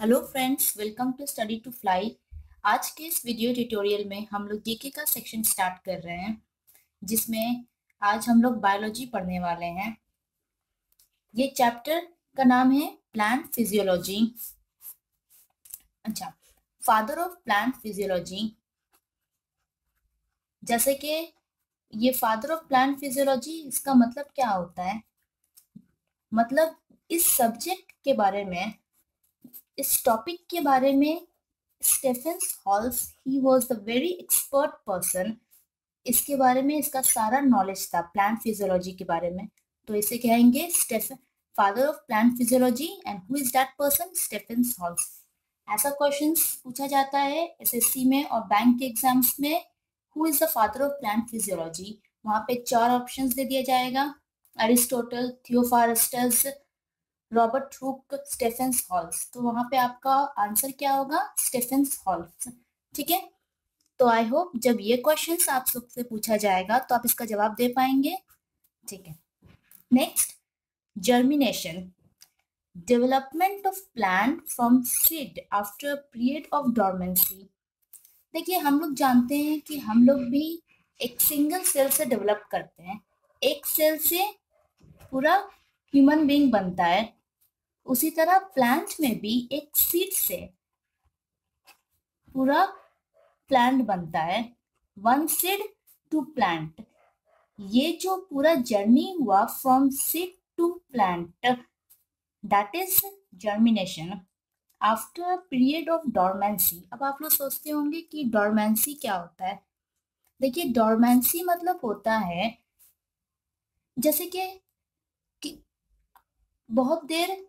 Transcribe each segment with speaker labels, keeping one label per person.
Speaker 1: Hello friends welcome to study to fly आज के इस वीडियो ट्यूटोरियल में हम लोग जीके का सेक्शन स्टार्ट कर रहे हैं, जिसमें आज हम लोग बायोलॉजी पढ़ने वाले हैं। ये चैप्टर का नाम है प्लांट फिजियोलॉजी अच्छा फादर ऑफ़ प्लांट फिजियोलॉजी जैसे कि ये फादर ऑफ़ प्लांट फिजियोलॉजी इसका मतलब क्या होता है? मतलब इस सब्जेक्ट के बारे में इस टॉपिक के बारे में Stephens Hales he was the very expert person इसके बारे में इसका सारा नॉलेज था प्लांट फिजियोलॉजी के बारे में। तो इसे कहेंगे Stephen father of plant physiology and who is that person Stephens Hales ऐसा क्वेश्चन पूछा जाता है एसएससी में और बैंक के एग्ज़ाम्स में। Who is the father of plant physiology वहाँ पे चार ऑप्शंस दे दिया जाएगा। Aristotle Theophrastus Robert Hooke Stephens Hales. तो वहाँ पे आपका आंसर क्या होगा? Stephens Hales. ठीक है? तो आई होप जब ये क्वेश्चन आप सबसे पूछा जाएगा तो आप इसका जवाब दे पाएँगे। ठीक है? Next germination development of plant from seed after period of dormancy देखिए, हम लोग जानते हैं कि हम लोग भी एक सिंगल सेल से डेवलप करते हैं। एक सेल से पूरा ह्यूमन बीइंग बनता है। उसी तरह प्लांट में भी एक सीड से पूरा प्लांट बनता है। वन सीड टू प्लांट ये जो पूरा जर्नी हुआ from seed to plant that is germination after period of dormancy अब आप लोग सोचते होंगे कि डॉर्मेंसी क्या होता है? देखिए डॉर्मेंसी मतलब होता है जैसे कि, कि बहुत देर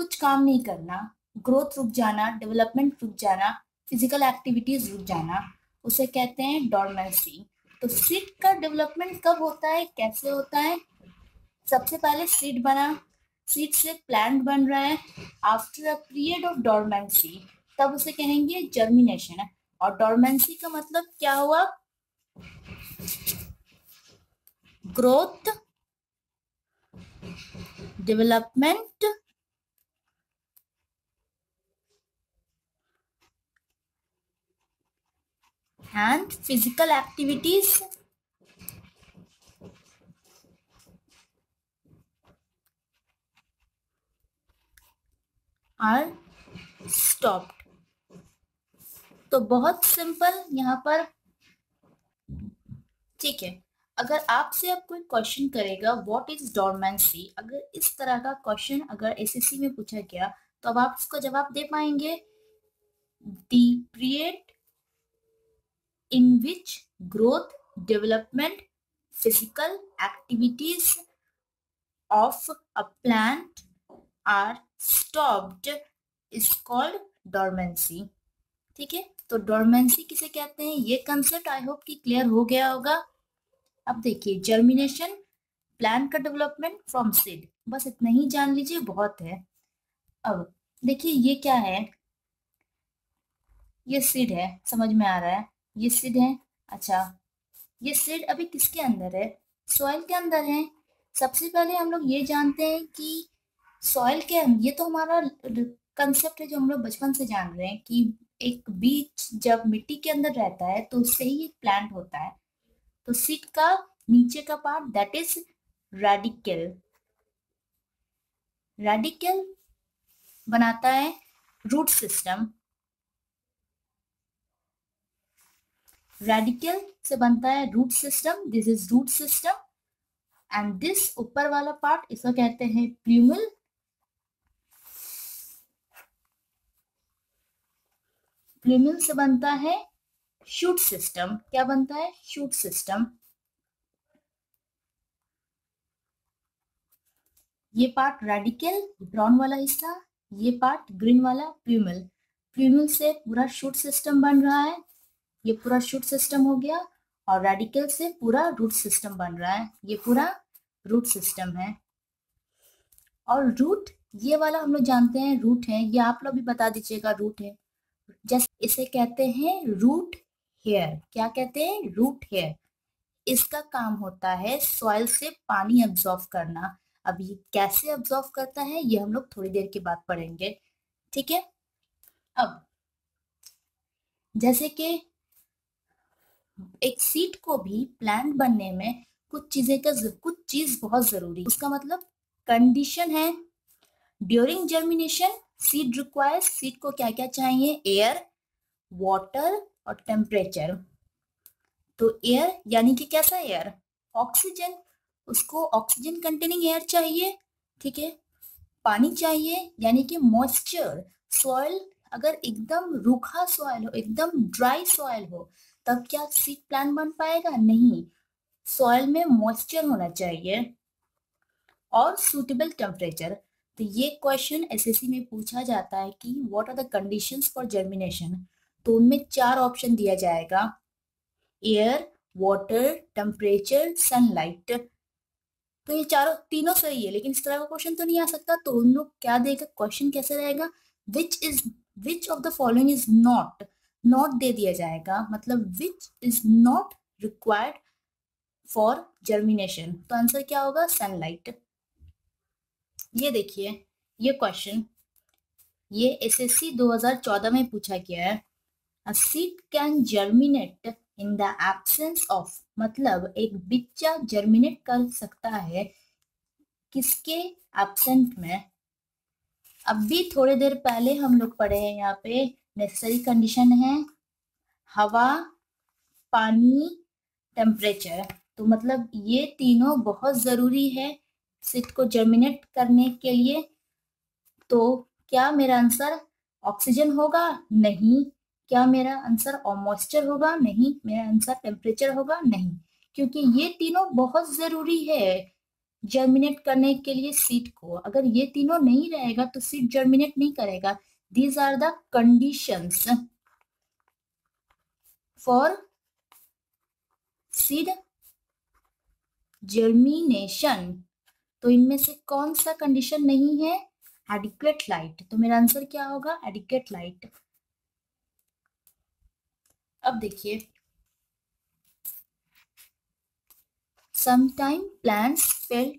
Speaker 1: कुछ काम नहीं करना ग्रोथ रुक जाना डेवलपमेंट रुक जाना फ़िज़िकल एक्टिविटीज़ रुक जाना, उसे कहते हैं डॉर्मेंसी तो सीट का डेवलपमेंट कब होता है, कैसे होता है? सबसे पहले सीट बना सीट से प्लांट बन रहा है after a period of dormancy तब उसे कहेंगे जर्मिनेशन और डॉर्मेंसी का मतलब क्या हुआ? Growth development and physical activities. Are stopped. तो बहुत सिंपल यहाँ पर ठीक है। अगर आपसे अब कोई क्वेश्चन करेगा व्हाट इज़ डोरमेंसी अगर इस तरह का क्वेश्चन अगर एसएससी में पूछा गया तो अब आप इसका जवाब दे पाएँगे। The period in which growth, development, physical activities of a plant are stopped is called dormancy. ठीक है? तो डोरमेंसी किसे कहते हैं? ये कंसेप्ट आई होप कि क्लियर हो गया होगा। अब देखिए जर्मिनेशन प्लांट का डेवलपमेंट फ्रॉम सीड बस इतना ही जान लीजिए बहुत है। अब देखिए ये क्या है? ये सीड है समझ में आ रहा है। ये सिड है? अच्छा ये सिड अभी किसके अंदर है? सॉइल के अंदर है। सबसे पहले हम लोग ये जानते हैं कि सॉइल के ये तो हमारा कंसेप्ट है जो हम लोग बचपन से जान रहे हैं कि एक बीज जब मिट्टी के अंदर रहता है तो उससे ही एक प्लांट होता है। तो सीड का नीचे का part that is radical radical बनाता है रूट सिस्टम रेडिकल से बनता है root system this is root system and this ऊपर वाला पार्ट इसको कहते हैं प्ल्यूमल प्ल्यूमल से बनता है शूट सिस्टम क्या बनता है? शूट सिस्टम ये पार्ट रेडिकल ब्राउन वाला हिस्सा, ये पार्ट ग्रीन वाला प्ल्यूमल प्ल्यूमल से पूरा शूट सिस्टम बन रहा है। ये पूरा शूट सिस्टम हो गया और रेडिकल से पूरा रूट सिस्टम बन रहा है। ये पूरा रूट सिस्टम है। और रूट ये वाला हम लोग जानते हैं रूट है। ये आप लोग भी बता दीजिएगा रूट है। जैसे इसे कहते हैं रूट हेयर क्या कहते हैं? रूट हेयर इसका काम होता है सॉइल से पानी अब्जॉर्व करना। अब ये कैसे अब्जॉर्व करता है, ये हम लोग थोड़ी देर के बाद पढ़ेंगे। ठीक है? अब जैसे कि एक सीट को भी प्लांट बनने में कुछ चीज़ें का कुछ चीज़ बहुत ज़रूरी उसका मतलब कंडीशन है। During germination seed requires seed को क्या क्या चाहिए? एयर वाटर और टेम्परेचर तो एयर यानी कि कैसा एयर ऑक्सीजन उसको ऑक्सीजन कंटेनिंग एयर चाहिए, ठीक है? पानी चाहिए, यानी कि मॉइस्चर सॉइल अगर एकदम रूखा सॉइल हो, एकदम ड्राई सॉइल हो, तब क्या सीड प्लांट बन पाएगा? नहीं। सॉइल में मॉइस्चर होना चाहिए और सुटेबल टेम्परेचर तो ये क्वेश्चन एसएससी में पूछा जाता है कि what are the conditions for germination तो उनमें चार ऑप्शन दिया जाएगा। एयर वाटर टेम्परेचर सनलाइट तो ये चारों, तीनों सही है, लेकिन इस तरह का क्वेश्चन तो नहीं आ सकता। तो उन लोग क्या देगा? क्वेश्चन कैसे रहेगा? Which is which of the following is not not दे दिया जाएगा मतलब which is not required for germination तो आंसर क्या होगा? सनलाइट ये देखिए, ये क्वेश्चन ये एसएससी 2014 में पूछा गया है। A seed can germinate in the absence of मतलब एक बिच्चा जर्मिनेट कर सकता है किसके एबसेंट में? अब भी थोड़ी देर पहले हम लोग पढ़े हैं यहाँ पे नेसेसरी कंडीशन है, हवा, पानी टेम्परेचर तो मतलब ये तीनों बहुत ज़रूरी है सीट को जर्मिनेट करने के लिए। तो क्या मेरा आंसर ऑक्सीजन होगा? नहीं। क्या मेरा आंसर मॉइस्चर होगा? नहीं। मेरा आंसर टेम्परेचर होगा? नहीं। क्योंकि ये तीनों बहुत ज़रूरी है। जर्मिनेट करने के लिए सीट को। अगर ये तीनों नहीं रहेगा तो सीट जर्मिनेट नहीं करेगा। These are the conditions for seed germination तो इनमें से कौन सा कंडीशन नहीं है? एडिक्वेट लाइट तो मेरा आंसर क्या होगा? एडिक्वेट लाइट अब देखिए। Sometime plants fail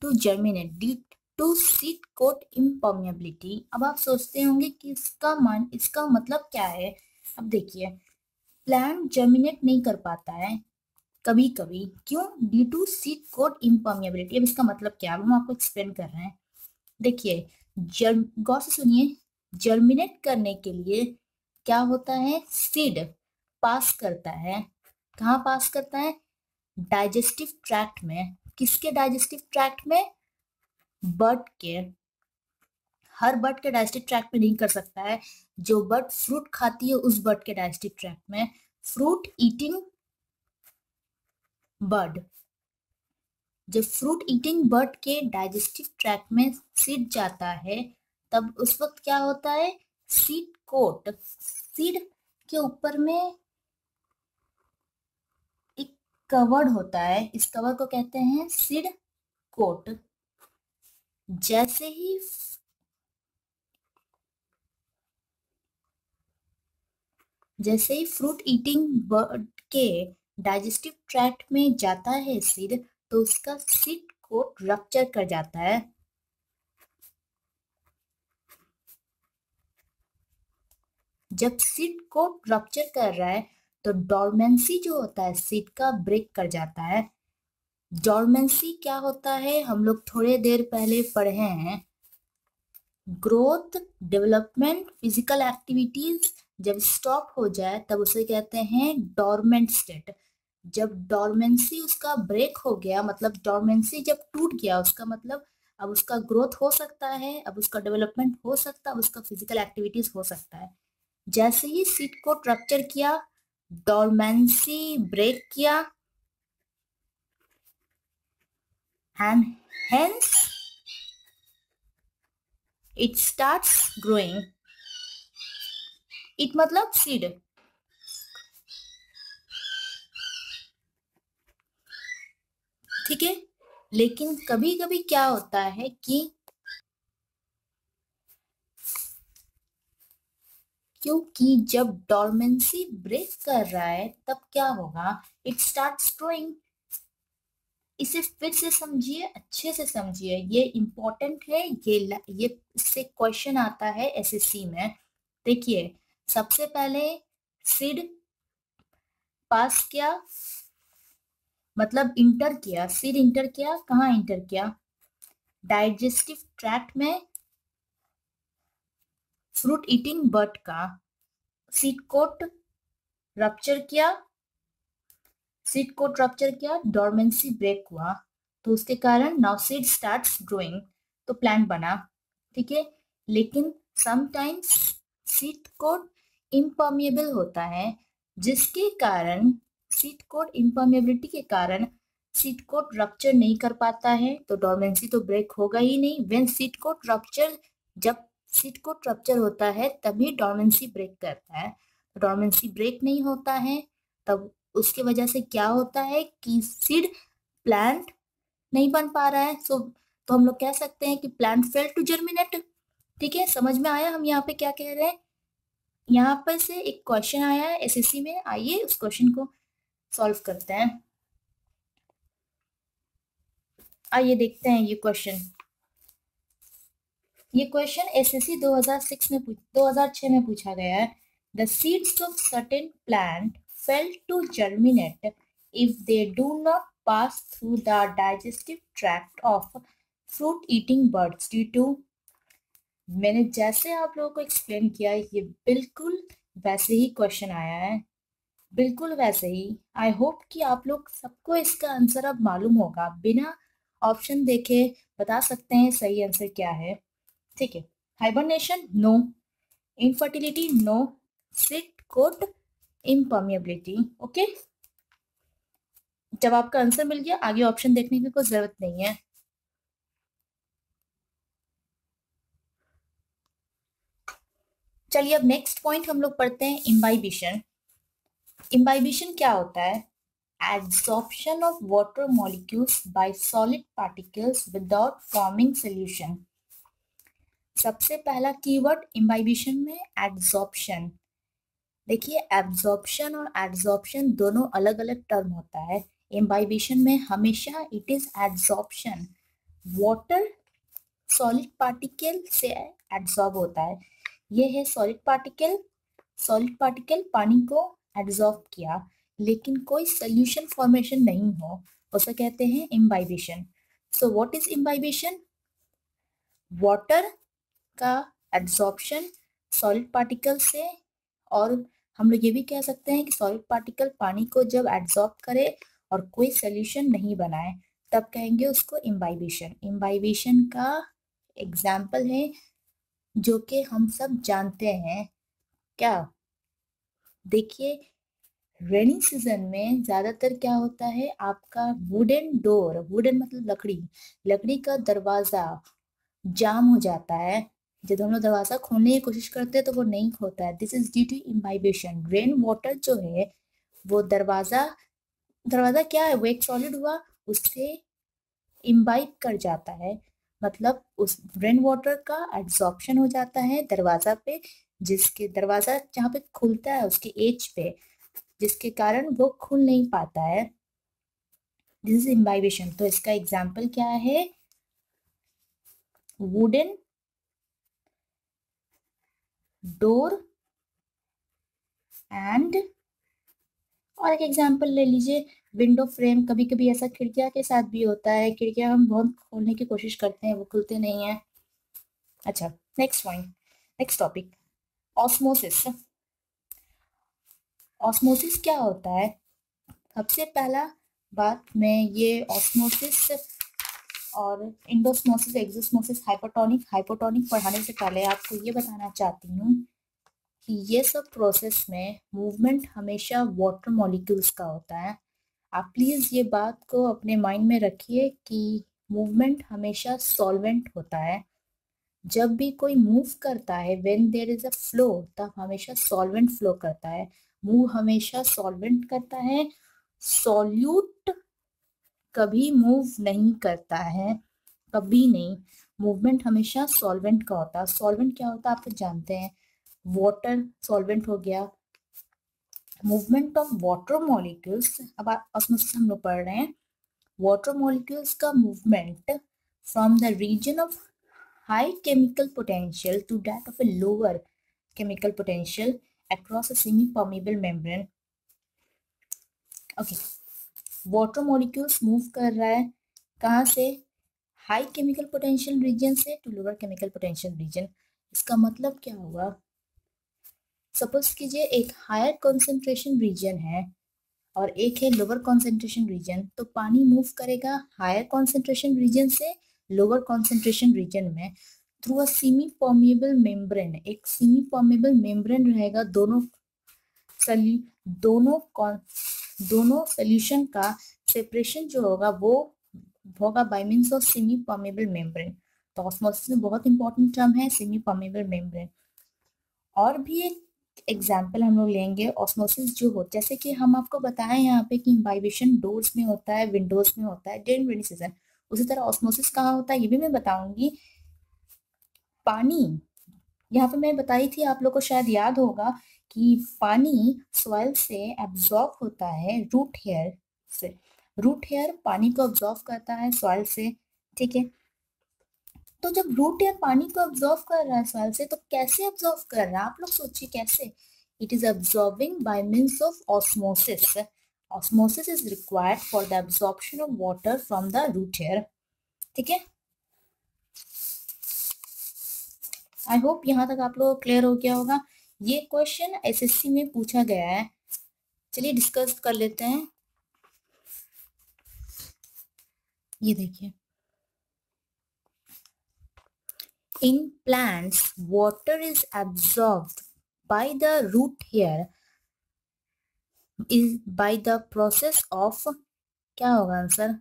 Speaker 1: to germinate due to seed coat impermeability. अब आप सोचते होंगे कि इसका मान, इसका मतलब क्या है? अब देखिए प्लांट जर्मिनेट नहीं कर पाता है कभी कभी क्यों? Due to seed coat impermeability अब इसका मतलब क्या है? हम आपको एक्सप्लेन कर रहे हैं। देखिए जर्म गौर से सुनिए। जर्मिनेट करने के लिए क्या होता है? सीड पास करता है। कहाँ पास करता है? डाइजेस्टिव ट्रैक्ट में, किसके डाइजेस्टिव ट्रैक्ट में? बर्ड के। हर बर्ड के डाइजेस्टिव ट्रैक्ट में नहीं कर सकता है। जो बर्ड फ्रूट खाती है, उस बर्ड के डाइजेस्टिव ट्रैक्ट में। Fruit eating bird. जब फ्रूट ईटिंग बर्ड के डाइजेस्टिव ट्रैक्ट में सीड जाता है, तब उस वक्त क्या होता है? Seed coat. सीड के ऊपर में कवर्ड होता है, इस कवर को कहते हैं सिड कोट। जैसे ही जैसे ही फ्रूट ईटिंग बर्ड के डाइजेस्टिव ट्रैक्ट में जाता है सिड तो उसका सिड कोट रप्चर कर जाता है। जब सिड कोट रप्चर कर रहा है तो डॉर्मेंसी जो होता है सीट का ब्रेक कर जाता है। डॉर्मेंसी क्या होता है? हम लोग थोड़े देर पहले पढ़े हैं। ग्रोथ डेवलपमेंट फ़िज़िकल एक्टिविटीज़ जब स्टॉप हो जाए, तब उसे कहते हैं डॉर्मेंट स्टेट जब डॉर्मेंसी उसका ब्रेक हो गया मतलब डॉर्मेंसी जब टूट गया, उसका मतलब अब उसका ग्रोथ हो सकता है, अब उसका डेवलपमेंट हो सकता है उसका फ़िज़िकल एक्टिविटीज़ हो सकता है। जैसे ही सीट को ट्रक्चर किया डॉर्मेंसी ब्रेक किया and hence, it starts growing. It मतलब सीड ठीक है? लेकिन कभी कभी क्या होता है कि क्योंकि जब डॉर्मेंसी ब्रेक कर रहा है, तब क्या होगा? इट स्टार्ट ग्रोइंग इसे फिर से समझिए, अच्छे से समझिए। ये इम्पोर्टेंट है, ये ये इससे क्वेश्चन आता है एसएससी में। देखिए, सबसे पहले सिड पास किया मतलब इंटर किया। सिड इंटर किया, कहाँ इंटर किया? डाइजेस्टिव ट्रैक्ट में फ्रूट ईटिंग बर्ड का सीट कोट रप्चर किया सीट कोट रप्चर किया डोरमेंसी ब्रेक हुआ तो उसके कारण नाउ सीड स्टार्ट्स ग्रोइंग तो प्लांट बना, ठीक है? लेकिन समटाइम्स सीट कोट इम्पर्मिएबल होता है, जिसके कारण सीट कोट इम्पर्मिएबिलिटी के कारण सीट कोट रप्चर नहीं कर पाता है तो डोरमेंसी तो ब्रेक होगा ही नहीं वेन सीट कोट रप्चर जब सीट कोट रप्चर होता है, तभी डोरमेंसी ब्रेक करता है। डोरमेंसी ब्रेक नहीं होता है, तब उसके वजह से क्या होता है कि सीड प्लांट नहीं बन पा रहा है। सो तो हम लोग कह सकते हैं कि प्लांट फेल टू जर्मिनेट ठीक है, समझ में आया हम यहाँ पे क्या कह रहे हैं? यहाँ पर से एक क्वेश्चन आया है एसएससी में, आइए उस क्वेश्चन को सॉल्व करते हैं। आइए देखते हैं ये क्वेश्चन ये क्वेश्चन एसएससी 2006 में 2006 में पूछा गया है। The seeds of certain plant fail to germinate if they do not pass through the digestive tract of fruit eating birds. Due to, मैंने जैसे आप लोगों को एक्सप्लेन किया, ये बिल्कुल वैसे ही क्वेश्चन आया है। बिल्कुल वैसे ही। आई होप कि आप लोग सबको इसका आंसर अब मालूम होगा। बिना ऑप्शन देखे बता सकते हैं सही आंसर क्या है। ठीक है। Hibernation no infertility no seed coat impermeability okay जब आपका आंसर मिल गया, आगे ऑप्शन देखने की कोई ज़रूरत नहीं है। चलिए अब नेक्स्ट पॉइंट हम लोग पढ़ते हैं इम्बाइबिशन इम्बाइबिशन क्या होता है? Adsorption of water molecules by solid particles without forming solution सबसे पहला कीवर्ड इम्बाइबिशन में एड्सॉर्प्शन देखिए एब्जॉर्प्शन और एड्जॉर्प्शन दोनों अलग अलग टर्म होता है। एम्बाइबिशन में हमेशा it is adsorption water solid particle से एड्जॉर्ब होता है। ये है सॉलिड पार्टिकल सॉलिड पार्टिकल पानी को एड्जॉर्ब किया, लेकिन कोई सोल्यूशन फॉर्मेशन नहीं हो। उसे कहते हैं imbibition so what is imbibition water का एड्जॉर्प्शन सॉलिड पार्टिकल से और हम लोग ये भी कह सकते हैं कि सॉलिड पार्टिकल पानी को जब एड्जॉर्ब करे और कोई सोल्यूशन नहीं बनाए, तब कहेंगे उसको इम्बाइबिशन इम्बाइबिशन का एग्ज़ाम्पल है जो कि हम सब जानते हैं। क्या? देखिए रेनी सीज़न में ज़्यादातर क्या होता है? आपका वुडन डोर वुडन मतलब लकड़ी लकड़ी का दरवाज़ा जाम हो जाता है। जब हम लोग दरवाज़ा खोलने की कोशिश करते हैं तो वो नहीं खोता है। This is due to imbibition rain water जो है, वो दरवाज़ा दरवाज़ा क्या है? वो एक सॉलिड हुआ, उससे इम्बाइब कर जाता है। मतलब उस रेन वाटर का एब्जॉर्प्शन हो जाता है दरवाज़ा पे, जिसके, दरवाज़ा जहाँ पे खुलता है, उसके एज पे, जिसके कारण वो खुल नहीं पाता है। दिस इज़ इम्बाइबेशन तो इसका एग्ज़ाम्पल क्या है? वुडन डोर एंड और एक एग्जांपल ले लीजिए, विंडो फ्रेम कभी कभी ऐसा खिड़कियाँ के साथ भी होता है, खिड़कियाँ हम बहुत खोलने की कोशिश करते हैं, वो खुलते नहीं है। अच्छा next point next topic osmosis osmosis क्या होता है? सबसे पहला बात मैं ये ऑस्मोसिस और इंडोस्मोसिस एक्सोस्मोसिस हाइपोटोनिक हाइपोटोनिक पढ़ाने से पहले आपको ये बताना चाहती हूँ कि ये सब प्रोसेस में मूवमेंट हमेशा वाटर मॉलिक्यूल्स का होता है। आप प्लीज़ ये बात को अपने माइंड में रखिए कि मूवमेंट हमेशा सॉल्वेंट होता है। जब भी कोई मूव करता है when there is a flow तब हमेशा सॉल्वेंट फ्लो करता है। मूव हमेशा सॉल्वेंट करता है। सॉल्यूट कभी मूव नहीं करता है, कभी नहीं। मूवमेंट हमेशा सॉल्वेंट का होता है। सॉल्वेंट क्या होता है? आप तो जानते हैं। वाटर सॉल्वेंट हो गया। मूवमेंट ऑफ़ वाटर मॉलिक्यूल्स अब ऑस्मोसिस हम लोग पढ़ रहे हैं। वाटर मॉलिक्यूल्स का movement from the region of high chemical potential to that of a lower chemical potential across a semi permeable membrane okay water molecules move कर रहा है कहाँ से? हाई केमिकल पोटेंशियल रीजन से to lower chemical potential region इसका मतलब क्या होगा सपोज़ कीजिए एक हायर कॉन्सेंट्रेशन रीजन है और एक है लोअर कॉन्सेंट्रेशन रीजन तो पानी मूव करेगा हायर कॉन्सेंट्रेशन रीजन से लोअर कॉन्सेंट्रेशन रीजन में through a semi permeable membrane एक सीमी पॉमेबल मेम्ब्रेन रहेगा दोनों दोनों दोनों सोल्यूशन का सेपरेशन जो होगा, वो होगा by means of semi permeable membrane तो ऑस्मोसिस में बहुत इंपॉर्टेंट टर्म है सेमी परमेबल मेम्ब्रेन और भी एक एग्ज़ाम्पल हम लोग लेंगे ऑस्मोसिस जो हो, जैसे कि हम आपको बताएँ यहाँ पे कि वाइब्रेशन डोर्स में होता है विंडोज़ में होता है डेन रेनी सीज़न उसी तरह ऑस्मोसिस कहाँ होता है, ये भी मैं बताऊँगी. पानी यहाँ पे मैं बताई थी आप लोग को शायद याद होगा कि पानी सॉइल से एब्जॉर्ब होता है रूट हेयर से। रूट हेयर पानी को ऑब्जॉर्व करता है सॉइल से, ठीक है? तो जब रूट हेयर पानी को ऑब्जॉर्व कर रहा है सॉइल से तो कैसे ऑब्जॉर्व कर रहा है? आप लोग सोचिए कैसे? It is absorbing by means of osmosis osmosis is required for the absorption of water from the root hair ठीक है? आई होप यहाँ तक आप लोग क्लियर हो गया होगा। ये क्वेश्चन एसएससी में पूछा गया है। चलिए डिस्कस कर लेते हैं। ये देखिए। In plants water is absorbed by the root hair is by the process of क्या होगा आंसर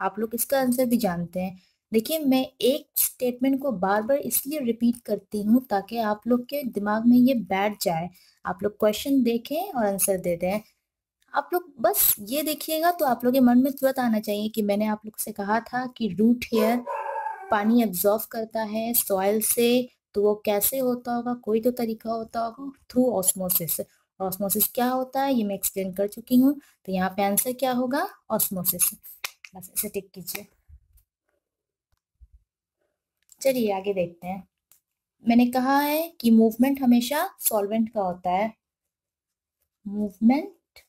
Speaker 1: आप लोग इसका आंसर भी जानते हैं। देखिए, मैं एक स्टेटमेंट को बार बार इसलिए रिपीट करती हूँ ताकि आप लोग के दिमाग में ये बैठ जाए। आप लोग क्वेश्चन देखें और आंसर दे दें। आप लोग बस ये देखिएगा तो आप लोग के मन में तुरंत आना चाहिए कि मैंने आप लोग से कहा था कि रूट हेयर पानी एब्जॉर्व करता है सॉइल से तो वो कैसे होता होगा? कोई तो तरीका होता होगा। थ्रू ऑस्मोसिस ऑस्मोसिस क्या होता है? ये मैं एक्सप्लेन कर चुकी हूँ। तो यहाँ पे आंसर क्या होगा? ऑस्मोसिस बस ऐसे टिक कीजिए। चलिए आगे देखते हैं। मैंने कहा है कि मूवमेंट हमेशा सॉल्वेंट का होता है। मूवमेंट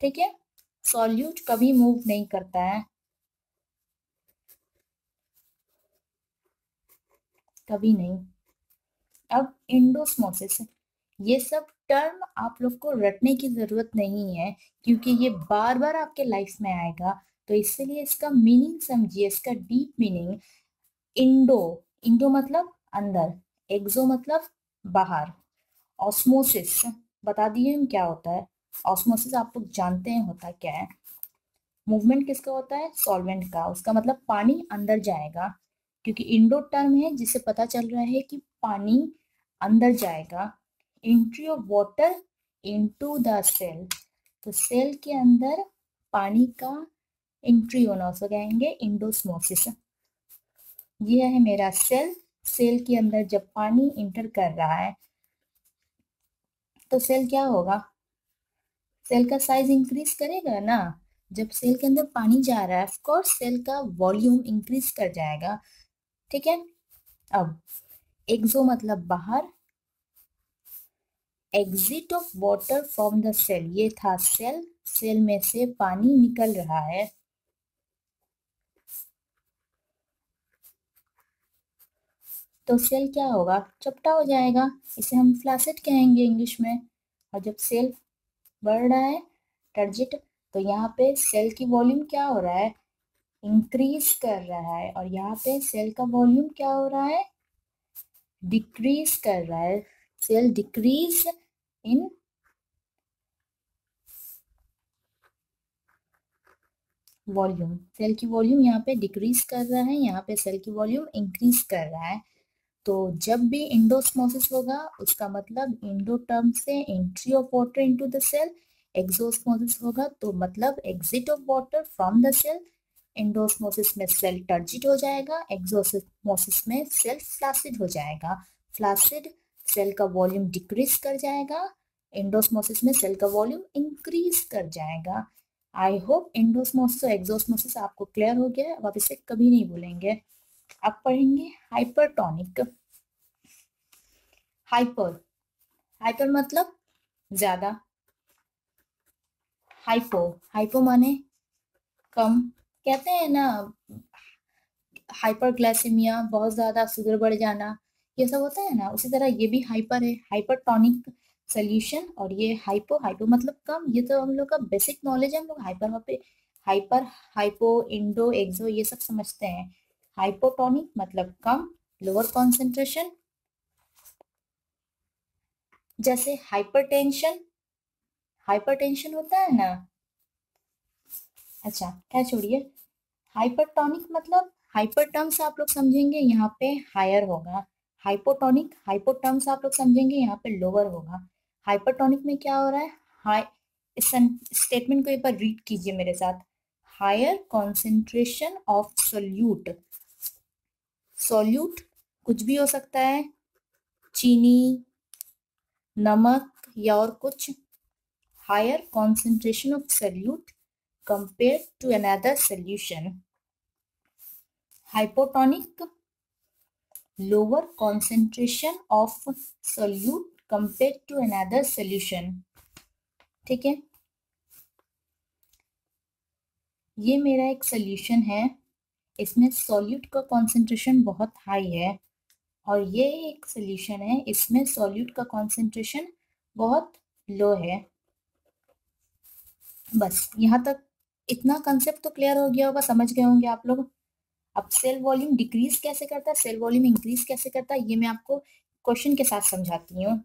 Speaker 1: ठीक है? सॉल्यूट कभी मूव नहीं करता है। कभी नहीं। अब इंडोस्मोसिस ये सब टर्म आप लोग को रटने की ज़रूरत नहीं है, क्योंकि ये बार बार आपके लाइफ में आएगा तो इसलिए इसका मीनिंग समझिए, इसका डीप मीनिंग इंडो इंडो मतलब अंदर एक्सो मतलब बाहर ऑस्मोसिस बता दिए हम क्या होता है ऑस्मोसिस आप लोग जानते हैं होता क्या है। मूवमेंट किसका होता है? सॉल्वेंट का, उसका मतलब पानी अंदर जाएगा, क्योंकि इंडो टर्म है जिससे पता चल रहा है कि पानी अंदर जाएगा। Entry of water into the cell तो सेल के अंदर पानी का एंट्री होना उसको कहेंगे इंडोस्मोसिस यह है मेरा सेल सेल के अंदर जब पानी इंटर कर रहा है तो सेल क्या होगा? सेल का साइज़ इंक्रीज करेगा ना? जब सेल के अंदर पानी जा रहा है ऑफकोर्स सेल का वॉल्यूम इंक्रीज कर जाएगा। ठीक है? अब एक्सो मतलब बाहर exit of water from the cell ये था सेल सेल में से पानी निकल रहा है। तो सेल क्या होगा? चपटा हो जाएगा। इसे हम फ्लासेट कहेंगे इंग्लिश में। और जब सेल बढ़ रहा है टर्जिट तो यहाँ पे सेल की वॉल्यूम क्या हो रहा है? इंक्रीज कर रहा है। और यहाँ पे सेल का वॉल्यूम क्या हो रहा है? डिक्रीज कर रहा है। Cell decrease in volume. Cell की वॉल्यूम यहाँ पे डिक्रीज कर रहा है, यहाँ पे सेल की वॉल्यूम इंक्रीज कर रहा है। तो जब भी इंडोस्मोसिस होगा, उसका मतलब इंडो टर्म से entry of water into the cell, exosmosis होगा तो मतलब exit of water from the cell, endosmosis में सेल टर्जिट हो जाएगा, एक्सोस्मोसिस में सेल फ्लासिड हो जाएगा। फ्लासिड सेल का वॉल्यूम डिक्रीज कर जाएगा एंडोस्मोसिस में सेल का वॉल्यूम इंक्रीज कर जाएगा। आई होप एंडोस्मोसिस और एक्सोस्मोसिस आपको क्लियर हो गया अब आप इसे कभी नहीं भूलेंगे। अब पढ़ेंगे हाइपरटोनिक हाइपर हाइपर मतलब ज़्यादा। हाइपो हाइपो माने कम। कहते हैं ना हाइपरग्लाइसेमिया बहुत ज़्यादा शुगर बढ़ जाना। ये सब होता है ना, उसी तरह ये भी हाइपर है हाइपरटोनिक सोल्यूशन और ये हाइपो हाइपो मतलब कम, ये तो हम लोग का बेसिक नॉलेज है, हम लोग हाइपर पे हाइपर हाइपो इंडो एक्सो ये सब समझते हैं। हाइपोटोनिक मतलब कम लोअर कॉन्सेंट्रेशन जैसे हाइपरटेंशन हाइपरटेंशन होता है ना? अच्छा क्या छोड़िए? हाइपरटोनिक मतलब हाइपर टर्म्स आप लोग समझेंगे, यहाँ पे हायर होगा। हाइपोटोनिक हाइपो टर्म्स आप लोग समझेंगे यहाँ पे लोअर होगा। हाइपरटोनिक में क्या हो रहा है? हाई इस स्टेटमेंट को एक बार रीड कीजिए मेरे साथ। Higher concentration of solute solute कुछ भी हो सकता है। चीनी नमक या और कुछ। Higher concentration of solute compared to another solution Hypotonic, lower concentration of solute compared to another solution. ठीक है? ये मेरा एक सोल्यूशन है। इसमें सॉल्यूट का कॉन्सेंट्रेशन बहुत हाई है। और ये एक सोल्यूशन है। इसमें सॉल्यूट का कॉन्सेंट्रेशन बहुत लो है। बस, यहाँ तक इतना कंसेप्ट तो क्लियर हो गया होगा, समझ गए होंगे आप लोग। अब सेल वॉल्यूम डिक्रीज कैसे करता है? सेल वॉल्यूम इंक्रीज कैसे करता है? ये मैं आपको क्वेश्चन के साथ समझाती हूँ।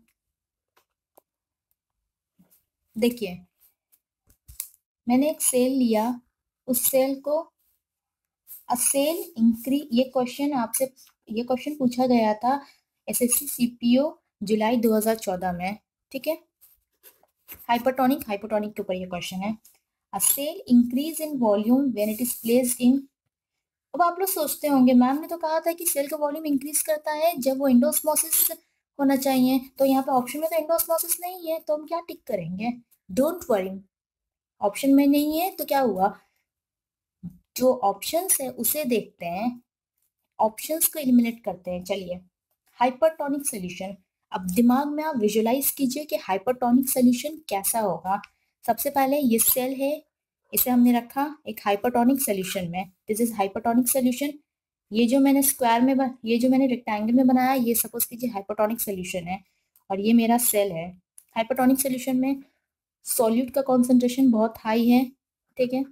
Speaker 1: देखिए, मैंने एक सेल लिया। उस सेल को अ सेल इंक्री ये क्वेश्चन आपसे, ये क्वेश्चन पूछा गया था एसएससी सीपीओ जुलाई 2014 में, ठीक है? हाइपरटोनिक हाइपोटोनिक के ऊपर ये क्वेश्चन है। A cell increase in volume when it is placed in अब आप लोग सोचते होंगे, मैम ने तो कहा था कि सेल का वॉल्यूम इंक्रीज करता है जब वो इंडोस्मोसिस होना चाहिए। तो यहाँ पे ऑप्शन में तो इंडोस्मोसिस नहीं है तो हम क्या टिक करेंगे? डोंट वरी ऑप्शन में नहीं है तो क्या हुआ? जो ऑप्शंस है, उसे देखते हैं। ऑप्शंस को एलिमिनेट करते हैं। चलिए हाइपरटोनिक सोल्यूशन अब दिमाग में आप विजुलाइज कीजिए कि हाइपरटोनिक सोल्यूशन कैसा होगा। सबसे पहले ये सेल है इसे हमने रखा एक हाइपरटोनिक सोल्यूशन में। दिस इज़ हाइपरटोनिक सोल्यूशन ये जो मैंने स्क्वायर में ये जो मैंने रेक्टेंगल में बनाया, ये सपोज़ कीजिए हाइपरटोनिक सोल्यूशन है। और ये मेरा सेल है। हाइपरटोनिक सोल्यूशन में सॉल्यूट का कॉन्सेंट्रेशन बहुत हाई है, ठीक है?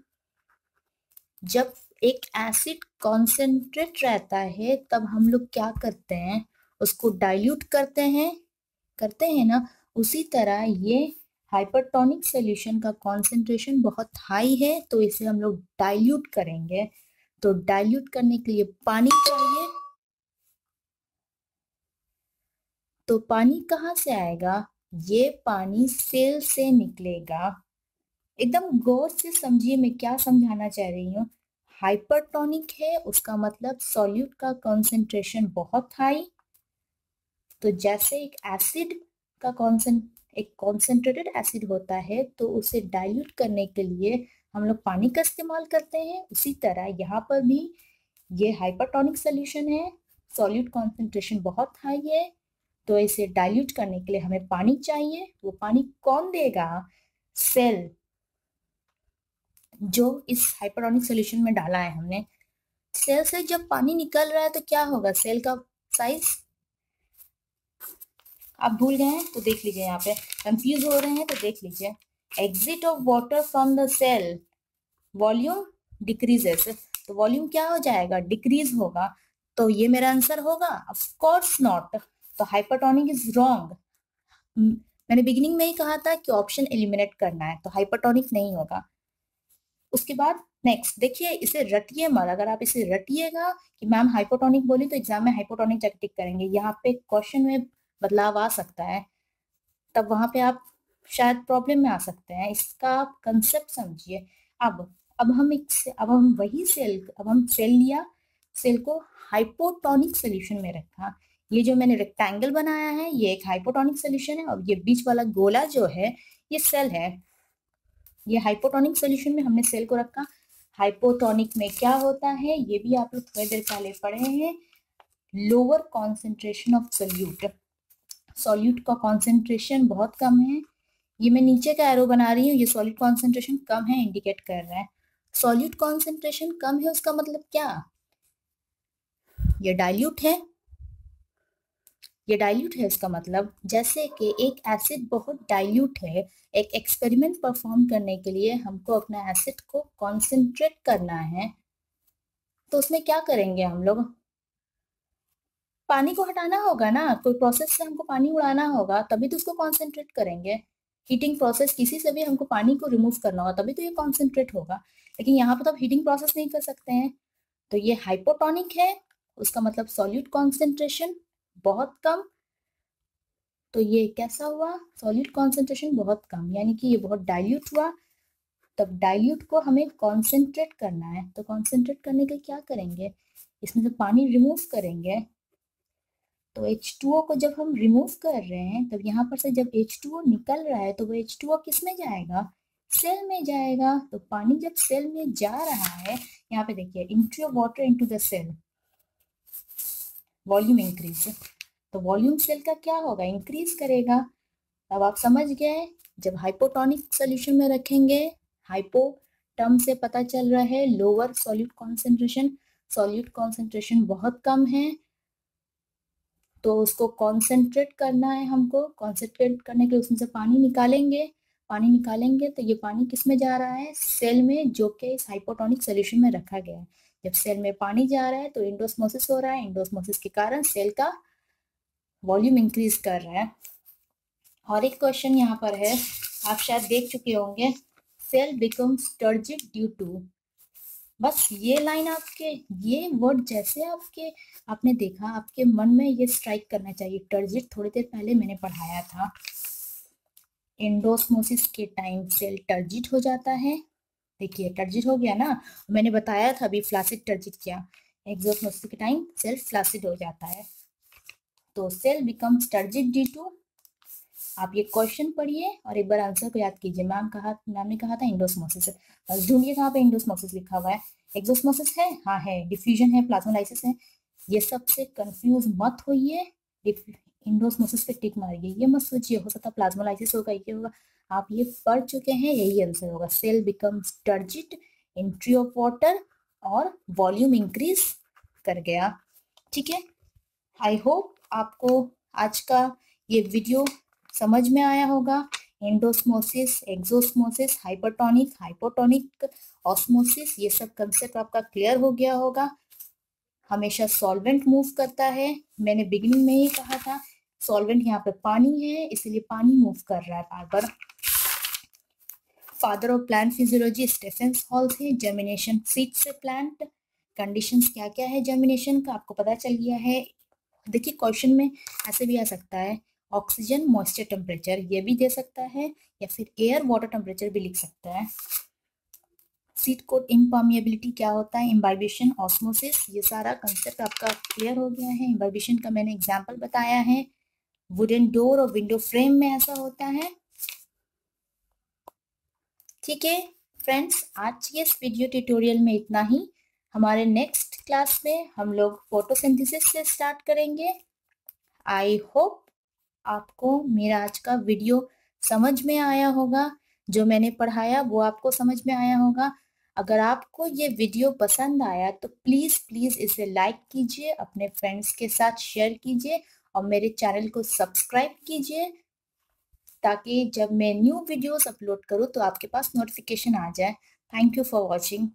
Speaker 1: जब एक एसिड कॉन्सेंट्रेट रहता है, तब हम लोग क्या करते हैं? उसको डाइल्यूट करते हैं। करते हैं ना? उसी तरह ये हाइपरटोनिक सोल्यूशन का कॉन्सेंट्रेशन बहुत हाई है तो इसे हम लोग डाइल्यूट करेंगे। तो डाइल्यूट करने के लिए पानी चाहिए। तो पानी कहाँ से आएगा? ये पानी सेल से निकलेगा। एकदम गौर से समझिए मैं क्या समझाना चाह रही हूँ। हाइपरटोनिक है, उसका मतलब सॉल्यूट का कॉन्सेंट्रेशन बहुत हाई तो जैसे एक एसिड का कॉन्सेंट एक कॉन्सेंट्रेटेड एसिड होता है तो उसे डाइल्यूट करने के लिए हम लोग पानी का इस्तेमाल करते हैं। उसी तरह यहाँ पर भी ये हाइपरटोनिक सोल्यूशन है। सॉल्यूट कॉन्सेंट्रेशन बहुत हाई है तो इसे डाइल्यूट करने के लिए हमें पानी चाहिए। वो पानी कौन देगा? सेल जो इस हाइपरटोनिक सोल्यूशन में डाला है हमने। सेल से जब पानी निकल रहा है तो क्या होगा? सेल का साइज़ आप भूल गए हैं तो देख लीजिए यहाँ पे। कंफ्यूज हो रहे हैं तो देख लीजिए। Exit of water from the cell volume decreases तो वॉल्यूम क्या हो जाएगा? डिक्रीज होगा। तो ये मेरा आंसर होगा? ऑफ़ कोर्स नॉट तो हाइपरटोनिक इज़ रॉन्ग मैंने बिगिनिंग में ही कहा था कि ऑप्शन एलिमिनेट करना है तो हाइपरटोनिक नहीं होगा। उसके बाद नेक्स्ट देखिए, इसे रटिए मत। अगर आप इसे रटिएगा कि मैम हाइपोटोनिक बोली तो एग्ज़ाम में हाइपोटोनिक जाके टिक करेंगे। यहाँ पे क्वेश्चन में बदलाव आ सकता है, तब वहाँ पे आप शायद प्रॉब्लम में आ सकते हैं। इसका आप कंसेप्ट समझिए। अब अब हम एक अब हम वही सेल अब हम सेल लिया सेल को हाइपोटोनिक सोल्यूशन में रखा। ये जो मैंने रेक्टेंगल बनाया है, ये एक हाइपोटोनिक सोल्यूशन है और ये बीच वाला गोला जो है, ये सेल है। ये हाइपोटोनिक सोल्यूशन में हमने सेल को रखा। हाइपोटोनिक में क्या होता है, ये भी आप लोग थोड़ी देर पहले पढ़े हैं। Lower concentration of solute solute का कॉन्सेंट्रेशन बहुत कम है। ये मैं नीचे का एरो बना रही हूँ, ये सॉल्यूट कॉन्सेंट्रेशन कम है इंडिकेट कर रहा है। सॉल्यूट कॉन्सेंट्रेशन कम है, उसका मतलब क्या? ये डाइल्यूट है। ये डाइल्यूट है, इसका मतलब जैसे कि एक एसिड बहुत डाइल्यूट है, एक एक्सपेरिमेंट परफॉर्म करने के लिए हमको अपना एसिड को कॉन्सेंट्रेट करना है। तो उसमें क्या करेंगे हम लोग? पानी को हटाना होगा ना? कोई प्रोसेस से हमको पानी उड़ाना होगा, तभी तो उसको कॉन्सेंट्रेट करेंगे। हीटिंग प्रोसेस किसी से भी हमको पानी को रिमूव करना होगा, तभी तो ये कॉन्सेंट्रेट होगा। लेकिन यहाँ पर तो आप हीटिंग प्रोसेस नहीं कर सकते हैं। तो ये हाइपोटोनिक है, उसका मतलब सॉल्यूट कॉन्सेंट्रेशन बहुत कम। तो ये कैसा हुआ? सॉल्यूट कॉन्सेंट्रेशन बहुत कम, यानी कि ये बहुत डाइल्यूट हुआ। तब डाइल्यूट को हमें कॉन्सेंट्रेट करना है। तो कॉन्सेंट्रेट करने के क्या करेंगे? इसमें से पानी रिमूव करेंगे। तो H2O को जब हम रिमूव कर रहे हैं, तब यहाँ पर से जब एच H2O निकल रहा है तो वो H2O किसमें जाएगा? सेल में जाएगा। तो पानी जब सेल में जा रहा है, यहाँ पे देखिए entry water into the cell volume increase तो वॉल्यूम सेल का क्या होगा? इंक्रीज करेगा। अब आप समझ गए? जब हाइपोटोनिक सोल्यूशन में रखेंगे हाइपो टर्म से पता चल रहा है lower solute concentration solute concentration बहुत कम है। तो उसको कॉन्सेंट्रेट करना है हमको। कॉन्सेंट्रेट करने के लिए उसमें से पानी निकालेंगे। पानी निकालेंगे तो ये पानी किसमें जा रहा है? सेल में, जो कि इस हाइपोटोनिक सोल्यूशन में रखा गया है। जब सेल में पानी जा रहा है तो इंडोस्मोसिस हो रहा है। इंडोस्मोसिस के कारण सेल का वॉल्यूम इंक्रीज कर रहा है। और एक क्वेश्चन यहाँ पर है। आप शायद देख चुके होंगे। Cell become turgid due to बस ये लाइन आपके, ये वर्ड जैसे आपके, आपने देखा, आपके मन में ये स्ट्राइक करना चाहिए। टर्जिट थोड़ी देर पहले मैंने पढ़ाया था। एंडोस्मोसिस के टाइम सेल टर्जिट हो जाता है। देखिए टर्जिट हो गया ना? मैंने बताया था अभी फ्लासिड टर्जिट क्या? एक्सोस्मोसिस के टाइम सेल फ्लासिड हो जाता है। तो cell becomes turgid due to आप ये क्वेश्चन पढ़िए और एक बार आंसर को याद कीजिए। मैम कहा, मैम ने कहा था इंडोस्मोसिस ढूंढिए कहाँ पे इंडोस्मोसिस लिखा हुआ है? एक्सोस्मोसिस है? हाँ है। डिफ्यूजन है प्लाज्मोलाइसिस है। ये सबसे कंफ्यूज मत होइए। इंडोस्मोसिस पे टिक मारिए। ये मत सोचिए, हो सकता प्लाज्मोलाइसिस होगा, ये होगा। आप ये पढ़ चुके हैं, यही आंसर होगा। Cell become turgid entry of water और वॉल्यूम इंक्रीज कर गया। ठीक है? आई होप आपको आज का ये वीडियो समझ में आया होगा। Endosmosis exosmosis hypertonic hypotonic osmosis ये सब कंसेप्ट आपका क्लियर हो गया होगा। हमेशा सॉल्वेंट मूव करता है। मैंने बिगिनिंग में ही कहा था सॉल्वेंट यहाँ पे पानी है, इसलिए पानी मूव कर रहा है बार बार। Father of plant physiology Stephens Hales थे जर्मिनेशन सीड से प्लांट कंडीशंस क्या क्या है जर्मिनेशन का, आपको पता चल गया है। देखिए क्वेश्चन में ऐसे भी आ सकता है। ऑक्सीजन मॉइस्चर टेम्परेचर ये भी दे सकता है या फिर एयर वाटर टेम्परेचर भी लिख सकता है। सीट कोट इम्पामिएबिलिटी क्या होता है? इम्बाइबिशन ऑस्मोसिस ये सारा कंसेप्ट आपका क्लियर हो गया है। इम्बाइबिशन का मैंने एग्ज़ाम्पल बताया है। वुडन डोर और विंडो फ्रेम में ऐसा होता है। ठीक है फ्रेंड्स आज के इस वीडियो ट्यूटोरियल में इतना ही। हमारे नेक्स्ट क्लास में हम लोग फोटोसिंथेसिस से स्टार्ट करेंगे। आई होप आपको मेरा आज का वीडियो समझ में आया होगा। जो मैंने पढ़ाया, वो आपको समझ में आया होगा। अगर आपको ये वीडियो पसंद आया तो प्लीज़ प्लीज़ इसे लाइक कीजिए, अपने फ्रेंड्स के साथ शेयर कीजिए और मेरे चैनल को सब्सक्राइब कीजिए, ताकि जब मैं न्यू वीडियोस अपलोड करूँ तो आपके पास नोटिफिकेशन आ जाए। Thank you for watching.